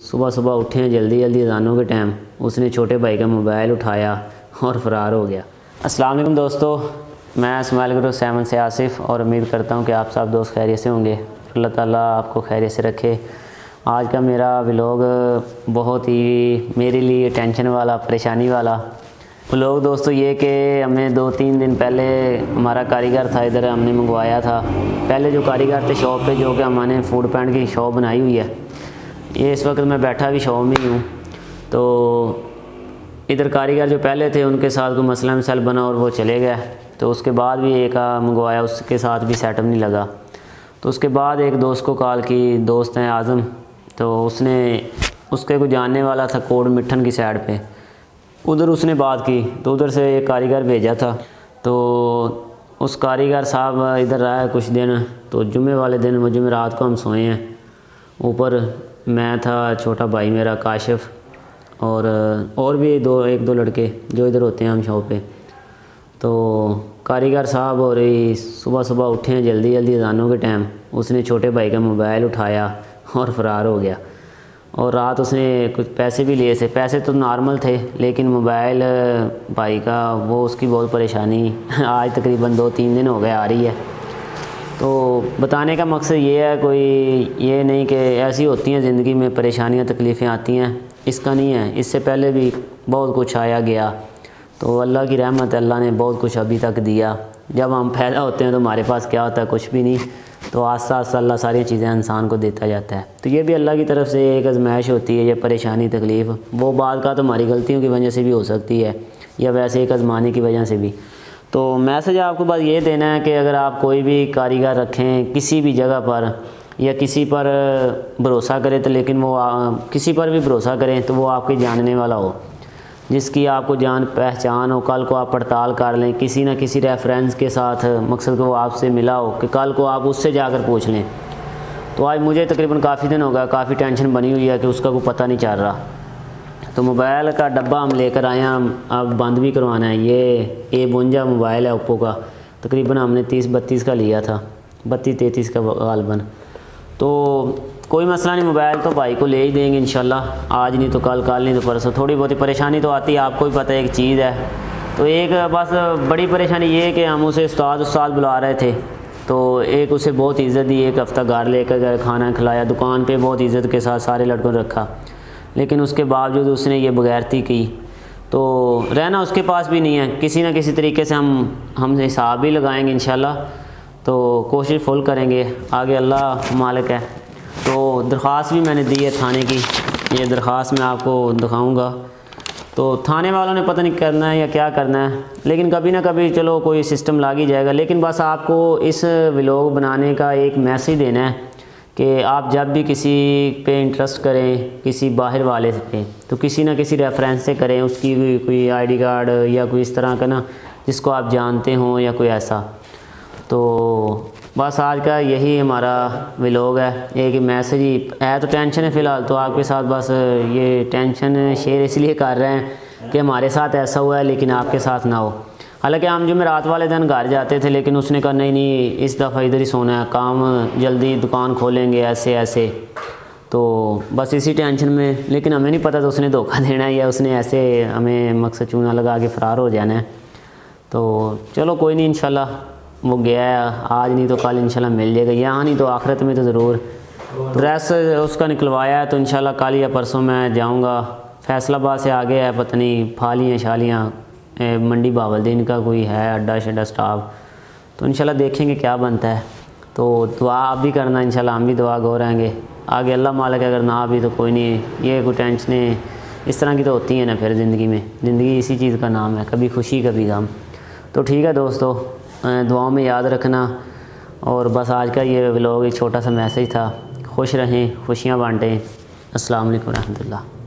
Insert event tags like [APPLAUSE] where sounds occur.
सुबह सुबह उठे हैं जल्दी जल्दी अजानों के टाइम उसने छोटे भाई का मोबाइल उठाया और फ़रार हो गया। अस्सलाम वालेकुम दोस्तों, मैं स्माइल गुरु, सैमन से आसिफ और उम्मीद करता हूँ कि आप सब दोस्त खैरियत से होंगे। अल्लाह ताला आपको खैरियत से रखे। आज का मेरा व्लॉग बहुत ही मेरे लिए टेंशन वाला, परेशानी वाला। व्लॉग दोस्तों ये कि हमें दो तीन दिन पहले हमारा कारीगर था, इधर हमने मंगवाया था। पहले जो कारीगर थे शॉप पे, जो कि हमने फ़ूड पैंट की शॉप बनाई हुई है। ये इस वक्त मैं बैठा भी शॉप में ही हूँ। तो इधर कारीगर जो पहले थे, उनके साथ कोई मसला मिसल बना और वो चले गए। तो उसके बाद भी एक आ मंगवाया, उसके साथ भी सेटअप नहीं लगा। तो उसके बाद एक दोस्त को कॉल की, दोस्त हैं आज़म। तो उसने, उसके को जानने वाला था कोड मिठन की साइड पे। उधर उसने बात की तो उधर से एक कारीगर भेजा था। तो उस कारीगर साहब इधर है कुछ दिन तो जुमे वाले दिन जुमे रात को हम सोए हैं। ऊपर मैं था छोटा भाई मेरा, काशिफ और और भी दो, एक दो लड़के जो इधर होते हैं हम शॉप पे। तो कारीगर साहब और सुबह सुबह उठे हैं, जल्दी जल्दी अजानों के टाइम उसने छोटे भाई का मोबाइल उठाया और फ़रार हो गया। और रात उसने कुछ पैसे भी लिए थे। पैसे तो नॉर्मल थे, लेकिन मोबाइल, भाई का, वो उसकी बहुत परेशानी। [LAUGHS] आज तकरीबन दो, तीन दिन हो गए, आ रही है। तो बताने का मकसद ये है, कोई ये नहीं कि ऐसी होती हैं ज़िंदगी में परेशानियाँ, तकलीफ़ें आती हैं। इसका नहीं है। इससे पहले भी बहुत कुछ आया गया। तो अल्लाह की रहमत अल्लाह ने बहुत कुछ अभी तक दिया। जब हम पैदा होते हैं तो हमारे पास क्या होता है? कुछ भी नहीं। तो आस्ता आस्ता अल्लाह सारी चीज़ें इंसान को देता जाता है। तो ये भी अल्लाह की तरफ़ से एक आजमाइश होती है, ये परेशानी, तकलीफ़। वो बात का तो हमारी गलतियों की वजह से भी हो सकती है, या वैसे एक आजमाने की वजह से भी। तो मैसेज आपको बस ये देना है कि अगर आप कोई भी कारीगर रखें किसी भी जगह पर या किसी पर भरोसा करें तो लेकिन वो आ, किसी पर भी भरोसा करें तो वो आपके जानने वाला हो। जिसकी आपको जान पहचान हो कल को आप पड़ताल कर लें किसी ना किसी रेफरेंस के साथ मकसद को आपसे मिला हो कि कल को आप उससे जाकर पूछ लें। तो आज मुझे तकरीबन काफ़ी दिन हो गया काफ़ी टेंशन बनी हुई है कि उसका कोई पता नहीं चल रहा। तो मोबाइल का डब्बा हम लेकर आए हैं अब बंद भी करवाना है। ये ए बुंजा मोबाइल है ओप्पो का। तकरीबन हमने तीस बत्तीस का लिया था। बत्तीस, तैंतीस का गालबन। तो कोई मसला नहीं, मोबाइल तो भाई को ले ही देंगे इन आज नहीं तो कल कल नहीं तो परसों। थोड़ी बहुत परेशानी तो आती है, आपको भी पता है एक चीज़ है। तो एक बस बड़ी परेशानी ये है कि हम उसे उस्ताद उस्ताद बुला रहे थे। तो एक उसे बहुत इज़्ज़त दी, एक हफ़्ता घर लेकर गए खाना खिलाया, दुकान पे बहुत इज़्ज़त के साथ सारे लड़कों ने रखा। लेकिन उसके बावजूद उसने ये बगैरती की। तो रहना उसके पास भी नहीं है। किसी ना किसी तरीके से हम हम हिसाब भी लगाएँगे इन तो कोशिश फुल करेंगे। आगे अल्लाह मालिक है। तो दरख्वास्त भी मैंने दी है थाने की। ये दरख्वास्त मैं आपको दिखाऊँगा। तो थाने वालों ने पता नहीं करना है या क्या करना है। लेकिन कभी ना कभी चलो कोई सिस्टम लाग ही जाएगा। लेकिन बस आपको इस व्लॉग बनाने का एक मैसेज देना है। कि आप जब भी किसी पे इंटरेस्ट करें, किसी बाहर वाले पे तो किसी ना किसी रेफरेंस से करें, उसकी कोई कोई आईडी कार्ड या कोई इस तरह का ना, जिसको आप जानते हों या कोई ऐसा। तो बस आज का यही हमारा विलोग है। एक मैसेज ही, है तो टेंशन है फ़िलहाल तो आपके साथ बस ये टेंशन शेयर इसलिए कर रहे हैं कि हमारे साथ ऐसा हुआ है, लेकिन आपके साथ ना हो। हालाँकि हम जो मैं रात वाले दिन घर जाते थे, लेकिन उसने कहा, नहीं नहीं, इस दफ़ा इधर ही सोना है, काम जल्दी दुकान खोलेंगे, ऐसे ऐसे। तो बस इसी टेंशन में, लेकिन हमें नहीं पता था उसने धोखा [LAUGHS] देना है या उसने ऐसे हमें मकसद चूना लगा के फ़रार हो जाना है। तो चलो, कोई नहीं, इंशाल्लाह, वो गया है, आज नहीं तो कल इंशाल्लाह मिल जाएगा। यहाँ नहीं तो आखिरत में तो ज़रूर। ड्रेस उसका निकलवाया है तो इंशाल्लाह कल या परसों मैं जाऊँगा। फैसलाबाद से आगे है, पता नहीं, फालियाँ शालियाँ मंडी बावलदीन का कोई है अड्डा शड्डा स्टाफ तो इंशाल्लाह देखेंगे क्या बनता है। तो दुआ आप भी करना, इंशाल्लाह हम भी दुआ गो रहेंगे आगे अल्लाह मालिक अगर ना भी तो कोई नहीं, ये कोई टेंशनें इस तरह की तो होती हैं ना फिर ज़िंदगी में। ज़िंदगी इसी चीज़ का नाम है, कभी खुशी, कभी गम। तो ठीक है दोस्तों दुआओं में याद रखना। और बस आज का ये व्लॉग एक छोटा सा मैसेज था। खुश रहें, खुशियाँ बांटें। अस्सलाम वालेकुम रहमतुल्लाह